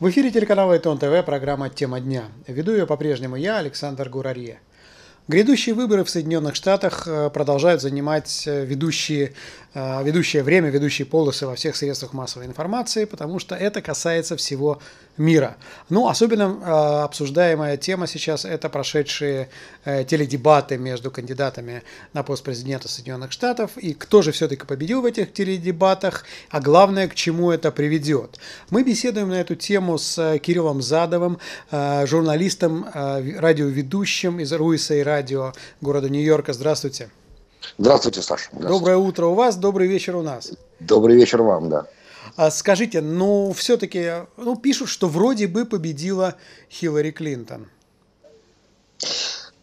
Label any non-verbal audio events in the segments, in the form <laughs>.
В эфире телеканала Итон ТВ программа «Тема дня». Веду ее по-прежнему я, Александр Гурарье. Грядущие выборы в Соединенных Штатах э, продолжают занимать э, ведущие, ведущее время, ведущие полосы во всех средствах массовой информации, потому что это касается всего мира. Ну, особенно обсуждаемая тема сейчас – это прошедшие теледебаты между кандидатами на пост президента Соединенных Штатов и кто же все-таки победил в этих теледебатах, а главное, к чему это приведет. Мы беседуем на эту тему с Кириллом Задовым, журналистом, радиоведущим из Руиса и радио города Нью-Йорка. Здравствуйте. Здравствуйте, Саша. Здравствуйте. Доброе утро у вас, добрый вечер у нас. Добрый вечер вам, да. А скажите, ну все-таки, ну пишут, что вроде бы победила Хиллари Клинтон.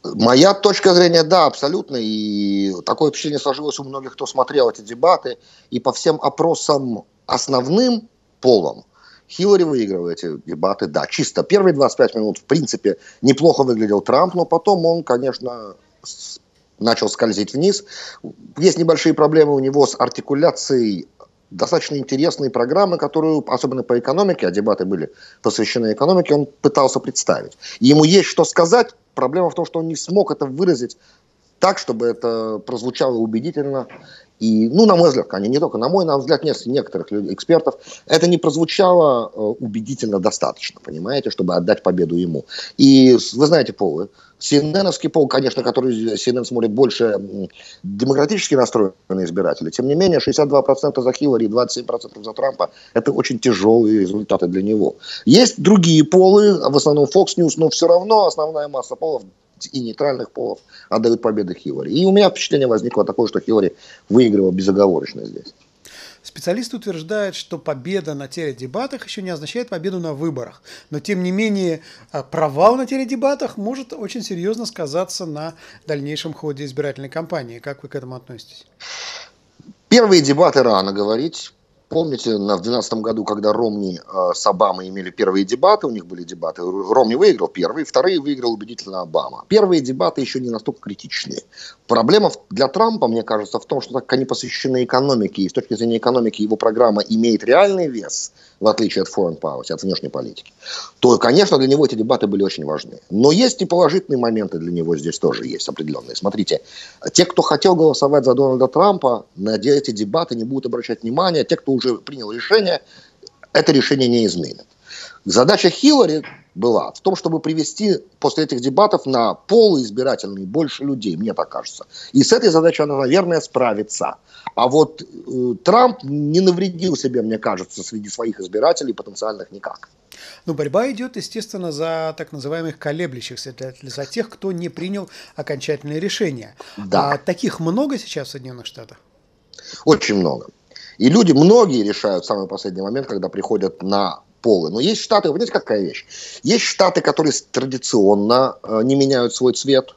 Моя точка зрения, да, абсолютно. И такое впечатление сложилось у многих, кто смотрел эти дебаты. И по всем опросам основным полом Хиллари выигрывает эти дебаты, да, чисто. Первые 25 минут, в принципе, неплохо выглядел Трамп, но потом он, конечно, начал скользить вниз. Есть небольшие проблемы у него с артикуляцией достаточно интересные программы, которую, особенно по экономике, а дебаты были посвящены экономике, он пытался представить. И ему есть что сказать, проблема в том, что он не смог это выразить так, чтобы это прозвучало убедительно и, ну, на мой взгляд, конечно, не только на мой, на взгляд некоторых экспертов, это не прозвучало э, убедительно достаточно, понимаете, чтобы отдать победу ему. И вы знаете полы. CNN пол, конечно, который CNN смотрит больше демократически настроенные избиратели. Тем не менее, 62% за Хиллари и 27% за Трампа – это очень тяжелые результаты для него. Есть другие полы, в основном Fox News, но все равно основная масса полов и нейтральных полов отдают победы Хиллари. И у меня впечатление возникло такое, что Хиллари выиграла безоговорочно здесь. Специалисты утверждают, что победа на теледебатах еще не означает победу на выборах. Но, тем не менее, а, провал на теледебатах может очень серьезно сказаться на дальнейшем ходе избирательной кампании. Как вы к этому относитесь? Первые дебаты рано говорить. Помните, на, в 2012 году, когда Ромни э, с Обамой имели первые дебаты, у них были дебаты, Ромни выиграл первые, вторые выиграл убедительно Обама. Первые дебаты еще не настолько критичные. Проблема для Трампа, мне кажется, в том, что так как они посвящены экономике, и с точки зрения экономики его программа имеет реальный вес, в отличие от foreign policy, от внешней политики, то, конечно, для него эти дебаты были очень важны. Но есть и положительные моменты для него здесь тоже есть определенные. Смотрите, те, кто хотел голосовать за Дональда Трампа, на эти дебаты не будут обращать внимания, те, кто уже принял решение, это решение не изменит. Задача Хиллари была в том, чтобы привести после этих дебатов на пол избирательный больше людей, мне так кажется. И с этой задачей она, наверное, справится. А вот э, Трамп не навредил себе, мне кажется, среди своих избирателей потенциальных никак. Ну, борьба идет, естественно, за так называемых колеблющихся, за тех, кто не принял окончательное решение. Да. А таких много сейчас в Соединенных Штатах? Очень много. И люди, многие решают в самый последний момент, когда приходят на полы. Но есть штаты, вы знаете, какая вещь? Есть штаты, которые традиционно э, не меняют свой цвет.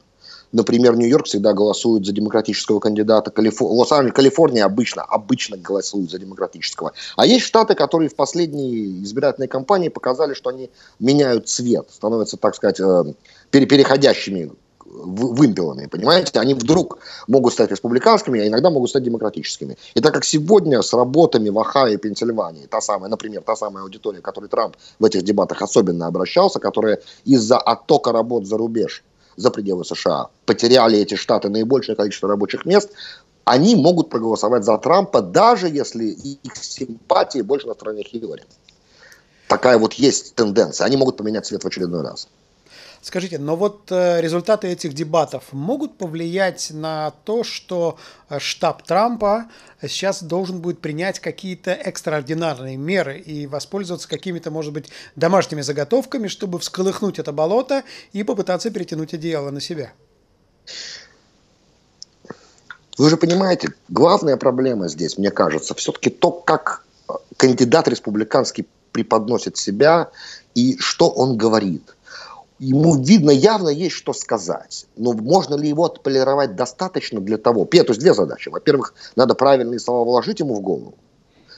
Например, Нью-Йорк всегда голосует за демократического кандидата. Калифор... Лос-Анджелес, Калифорния обычно, обычно голосует за демократического. А есть штаты, которые в последней избирательной кампании показали, что они меняют цвет, становятся, так сказать, э, переходящими вымпелами, понимаете? Они вдруг могут стать республиканскими, а иногда могут стать демократическими. И так как сегодня с работами в Ohio и Пенсильвании, та самая, например, та самая аудитория, к которой Трамп в этих дебатах особенно обращался, которая из-за оттока работ за рубеж, за пределы США, потеряли эти штаты наибольшее количество рабочих мест, они могут проголосовать за Трампа, даже если их симпатии больше на стороне Хиллари. Такая вот есть тенденция. Они могут поменять цвет в очередной раз. Скажите, но вот э, результаты этих дебатов могут повлиять на то, что э, штаб Трампа сейчас должен будет принять какие-то экстраординарные меры и воспользоваться какими-то, может быть, домашними заготовками, чтобы всколыхнуть это болото и попытаться перетянуть одеяло на себя? Вы же понимаете, главная проблема здесь, мне кажется, все-таки то, как э, кандидат республиканский преподносит себя и что он говорит – ему видно, явно есть что сказать. Но можно ли его отполировать достаточно для того? То есть две задачи. Во-первых, надо правильные слова вложить ему в голову,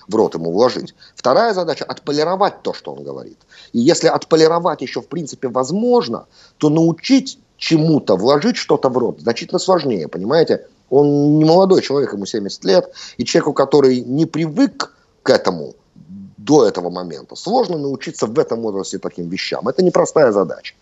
в рот ему вложить. Вторая задача – отполировать то, что он говорит. И если отполировать еще в принципе возможно, то научить чему-то, вложить что-то в рот значительно сложнее, понимаете? Он не молодой человек, ему 70 лет, и человеку, который не привык к этому, до этого момента. Сложно научиться в этом возрасте таким вещам. Это непростая задача.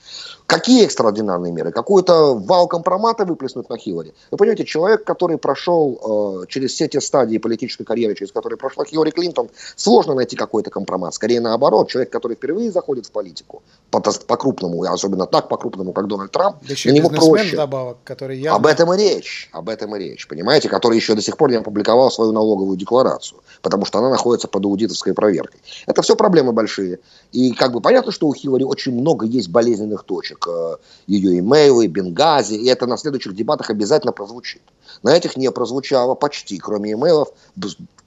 Какие экстраординарные меры? Какой-то вал компромата выплеснуть на Хиллари? Вы понимаете, человек, который прошел э, через все те стадии политической карьеры, через которые прошла Хиллари Клинтон, сложно найти какой-то компромат. Скорее наоборот, человек, который впервые заходит в политику, по-крупному, по особенно так по-крупному, как Дональд Трамп, да еще него проще. добавок, который явно... Об этом и речь, об этом и речь, понимаете, который еще до сих пор не опубликовал свою налоговую декларацию, потому что она находится под аудиторской проверкой. Это все проблемы большие. И как бы понятно, что у Хиллари очень много есть болезненных точек э, ее имейлы, Бенгази, и это на следующих дебатах обязательно прозвучит. На этих не прозвучало почти, кроме имейлов,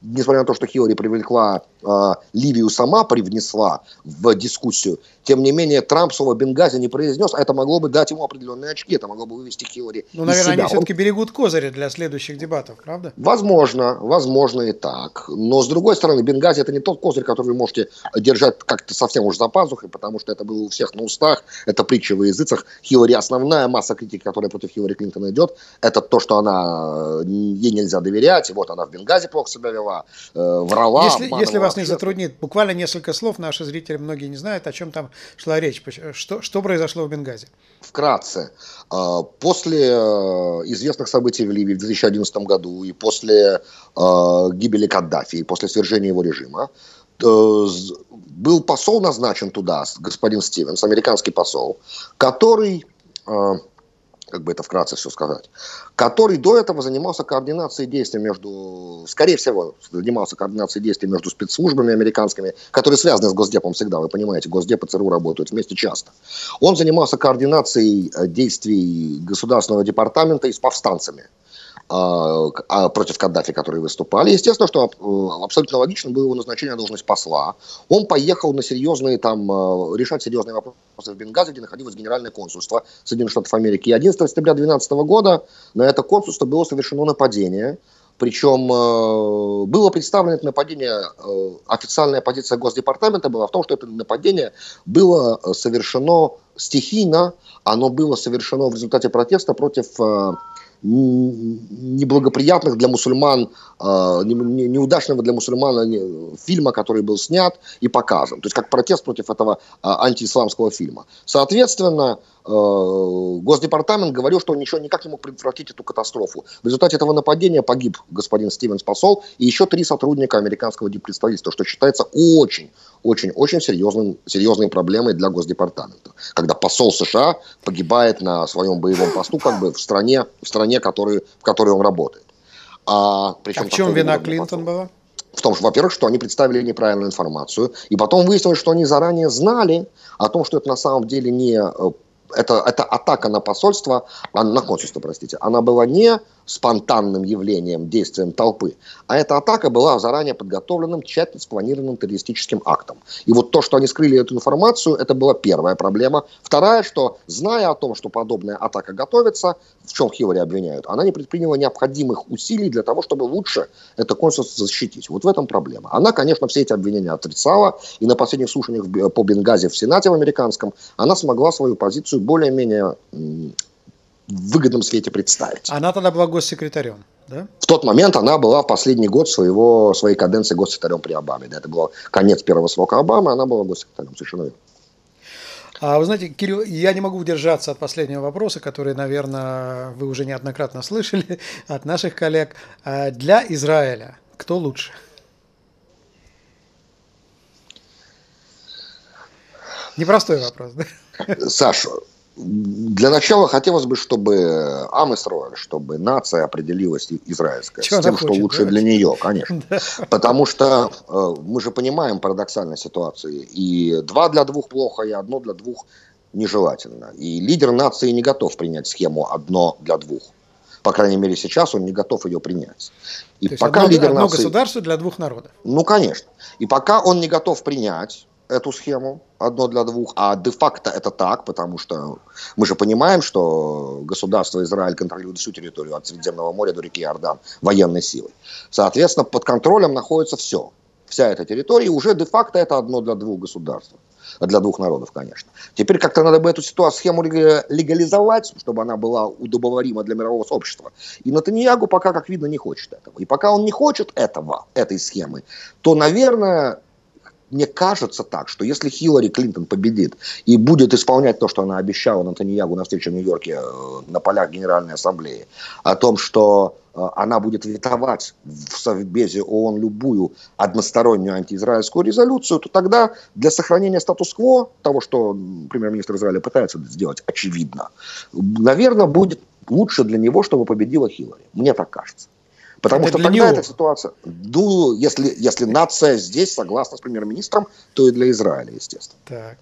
несмотря на то, что Хиллари привлекла э, Ливию сама, привнесла в дискуссию, тем не менее Трамп слово Бенгази не произнес, а это могло бы дать ему определенные очки, это могло бы вывести Хиллари Ну, наверное, они все-таки Он... берегут козыри для следующих дебатов, правда? Возможно, возможно и так. Но, с другой стороны, Бенгази это не тот козырь, который вы можете держать как-то совсем уж за пазухой, потому что это было у всех на устах, это притча во языцах. Хиллари, основная масса критики, которая против Хиллари Клинтона идет, это то, что она, ей нельзя доверять, вот она в Бенгази плохо себя вела, э, врала, Если, если вас не затруднит, буквально несколько слов, наши зрители многие не знают, о чем там шла речь. Что, что произошло в Бенгази? Вкратце. А, после э, известных событий в Ливии в 2011 году и после э, гибели Каддафи, и после свержения его режима, э, был посол назначен туда, господин Стивенс, американский посол, который как бы это вкратце все сказать, который до этого занимался координацией действий между, скорее всего, занимался координацией действий между спецслужбами американскими, которые связаны с Госдепом всегда, вы понимаете, Госдеп и ЦРУ работают вместе часто. Он занимался координацией э, действий Государственного департамента и с повстанцами против Каддафи, которые выступали. Естественно, что э, абсолютно логично было его назначение на должность посла. Он поехал на серьезные там, э, решать серьезные вопросы в Бенгази, где находилось генеральное консульство Соединенных Штатов Америки. И 11 сентября 2012 года на это консульство было совершено нападение. Причем э, было представлено это нападение, официальная позиция Госдепартамента была в том, что это нападение было совершено стихийно, оно было совершено в результате протеста против неблагоприятных для мусульман, а, неудачного для мусульман фильма, который был снят и показан. То есть как протест против этого а, антиисламского фильма. Соответственно, Госдепартамент говорил, что он ничего никак не мог предотвратить эту катастрофу. В результате этого нападения погиб господин Стивенс посол и еще три сотрудника американского диппредставительства, что считается очень, очень, очень серьезным, серьезной проблемой для Госдепартамента. Когда посол США погибает на своем боевом посту как бы в стране, в стране который, в которой он работает. А, причем а в чем вина Клинтон была? В том, что, во-первых, что они представили неправильную информацию, и потом выяснилось, что они заранее знали о том, что это на самом деле не э, это, это атака на посольство, на консульство, простите, она была не спонтанным явлением, действием толпы, а эта атака была заранее подготовленным, тщательно спланированным террористическим актом. И вот то, что они скрыли эту информацию, это была первая проблема. Вторая, что зная о том, что подобная атака готовится, в чем Хиллари обвиняют, она не предприняла необходимых усилий для того, чтобы лучше это консульство защитить. Вот в этом проблема. Она, конечно, все эти обвинения отрицала, и на последних слушаниях по Бенгази в Сенате в американском она смогла свою позицию более-менее в выгодном свете представить. Она тогда была госсекретарем, да? В тот момент она была в последний год своего, своей каденции госсекретарем при Обаме. Да, это был конец первого срока Обамы, она была госсекретарем, совершенно верно. А вы знаете, Кирилл, я не могу удержаться от последнего вопроса, который, наверное, вы уже неоднократно <laughs> слышали от наших коллег. А для Израиля кто лучше? Непростой вопрос, да? Саша, для начала хотелось бы, чтобы Амисроэль, чтобы нация определилась израильская, Чего с тем, что хочет, лучше да? для нее, конечно. <laughs> Да. Потому что э, мы же понимаем парадоксальную ситуацию. И два для двух плохо, и одно для двух нежелательно. И лидер нации не готов принять схему одно для двух. По крайней мере, сейчас он не готов ее принять. И То пока одно, лидер одно нации... государство для двух народов. Ну, конечно. И пока он не готов принять эту схему, одно для двух, а де-факто это так, потому что мы же понимаем, что государство Израиль контролирует всю территорию от Средиземного моря до реки Иордан военной силой. Соответственно, под контролем находится все. Вся эта территория, уже де-факто это одно для двух государств. Для двух народов, конечно. Теперь как-то надо бы эту ситуацию, схему легализовать, чтобы она была удобоварима для мирового сообщества. И Натаньягу пока, как видно, не хочет этого. И пока он не хочет этого, этой схемы, то, наверное, мне кажется так, что если Хиллари Клинтон победит и будет исполнять то, что она обещала Натаньягу на встрече в Нью-Йорке э, на полях Генеральной Ассамблеи, о том, что э, она будет ветовать в Совбезе ООН любую одностороннюю антиизраильскую резолюцию, то тогда для сохранения статус-кво, того, что премьер-министр Израиля пытается сделать, очевидно, наверное, будет лучше для него, чтобы победила Хиллари. Мне так кажется. Потому это что тогда него. эта ситуация, ну, если, если нация здесь согласна с премьер-министром, то и для Израиля, естественно. Так.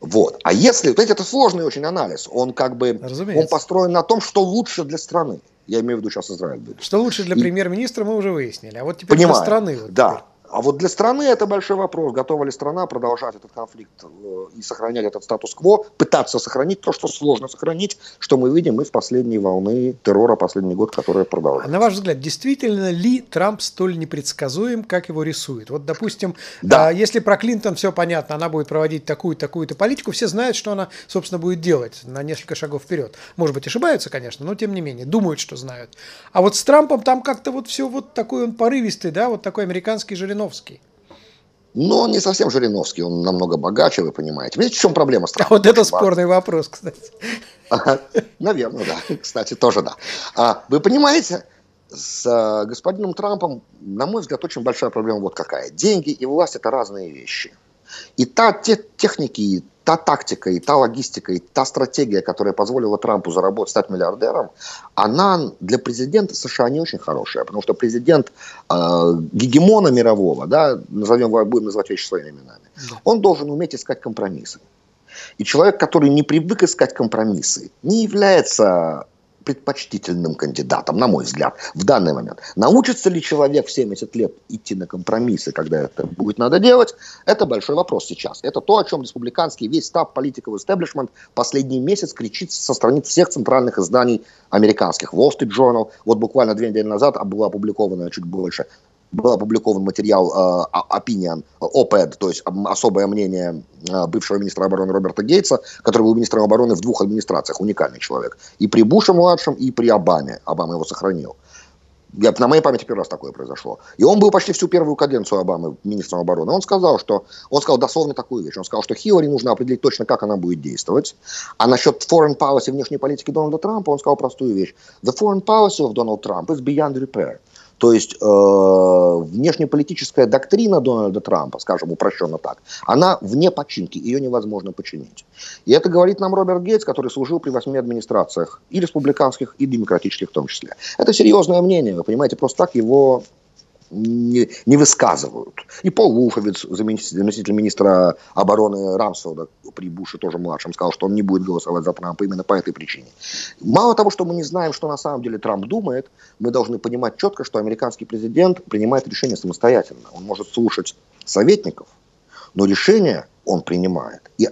Вот. А если, вот это сложный очень анализ, он как бы, Разумеется. он построен на том, что лучше для страны. Я имею в виду сейчас Израиль. Будет. Что лучше для и... премьер-министра, мы уже выяснили. А вот теперь Понимаю. для страны. Вот да. Теперь. А вот для страны это большой вопрос. Готова ли страна продолжать этот конфликт э, и сохранять этот статус-кво, пытаться сохранить то, что сложно сохранить, что мы видим из последней волны террора последний год, которая продолжается. А на ваш взгляд, действительно ли Трамп столь непредсказуем, как его рисует? Вот, допустим, да. а, если про Клинтон все понятно, она будет проводить такую-то, такую-то политику, все знают, что она, собственно, будет делать на несколько шагов вперед. Может быть, ошибаются, конечно, но тем не менее, думают, что знают. А вот с Трампом там как-то вот все вот такой он порывистый, да, вот такой американский Жириновский Жириновский. Но он не совсем Жириновский, он намного богаче, вы понимаете. Видите, в чем проблема с Трампом? А вот это спорный вопрос, кстати. Наверное, да. <laughs> Кстати, тоже да. А, вы понимаете, с а, господином Трампом, на мой взгляд, очень большая проблема вот какая. Деньги и власть – это разные вещи. И та те, техники, та тактика, и та логистика, и та стратегия, которая позволила Трампу заработать, стать миллиардером, она для президента США не очень хорошая, потому что президент э, гегемона мирового, да, назовем, будем называть вещи своими именами, он должен уметь искать компромиссы. И человек, который не привык искать компромиссы, не является предпочтительным кандидатом, на мой взгляд, в данный момент. Научится ли человек в 70 лет идти на компромиссы, когда это будет надо делать, это большой вопрос сейчас. Это то, о чем республиканский весь став политиков истеблишмент последний месяц кричит со страниц всех центральных изданий американских. Wall Street Journal, вот буквально две недели назад была опубликована чуть больше был опубликован материал э, opinion, OPED, то есть особое мнение э, бывшего министра обороны Роберта Гейтса, который был министром обороны в двух администрациях, уникальный человек. И при Буше-младшем, и при Обаме. Обама его сохранил. Я, на моей памяти первый раз такое произошло. И он был почти всю первую каденцию Обамы министром обороны. Он сказал, что он сказал дословно такую вещь. Он сказал, что Хиллари нужно определить точно, как она будет действовать. А насчет foreign policy, внешней политики Дональда Трампа, он сказал простую вещь. The foreign policy of Donald Trump is beyond repair. То есть э, внешнеполитическая доктрина Дональда Трампа, скажем упрощенно так, она вне починки, ее невозможно починить. И это говорит нам Роберт Гейтс, который служил при восьми администрациях, и республиканских, и демократических в том числе. Это серьезное мнение, вы понимаете, просто так его не, не высказывают. И Пол Вулфовец, заместитель министра обороны Рамсфилда при Буше тоже младшем, сказал, что он не будет голосовать за Трампа именно по этой причине. Мало того, что мы не знаем, что на самом деле Трамп думает, мы должны понимать четко, что американский президент принимает решение самостоятельно. Он может слушать советников, но решение он принимает. И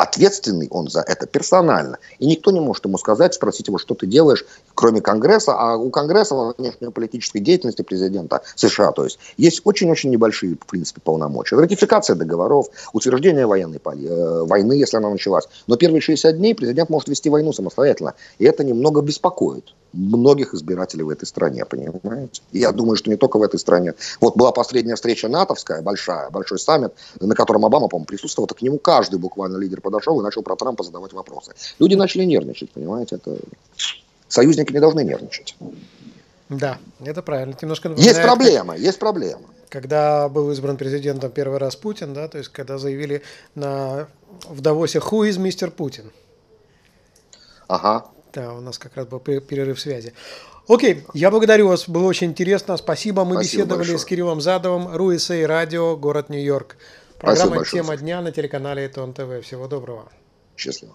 ответственный он за это персонально. И никто не может ему сказать, спросить его, что ты делаешь, кроме Конгресса. А у Конгресса во внешнеполитической деятельности президента США, то есть, есть очень-очень небольшие, в принципе, полномочия. Ратификация договоров, утверждение военной э, войны, если она началась. Но первые 60 дней президент может вести войну самостоятельно. И это немного беспокоит многих избирателей в этой стране, понимаете? И я думаю, что не только в этой стране. Вот была последняя встреча натовская, большая, большой саммит, на котором Обама, по-моему, присутствовал, так к нему каждый буквально лидер подошел и начал про Трампа задавать вопросы. Люди начали нервничать, понимаете? Это... Союзники не должны нервничать. Да, это правильно. Немножко есть проблема, есть проблема. Когда был избран президентом первый раз Путин, да, то есть когда заявили на, в Давосе «Who is Mr. Путин?» Ага. Да, у нас как раз был перерыв связи. Окей, я благодарю вас, было очень интересно, спасибо. Мы спасибо беседовали большое. с Кириллом Задовым, РУСА радио, город Нью-Йорк. Программа «Тема дня» на телеканале ТОН ТВ. Всего доброго. Счастливо.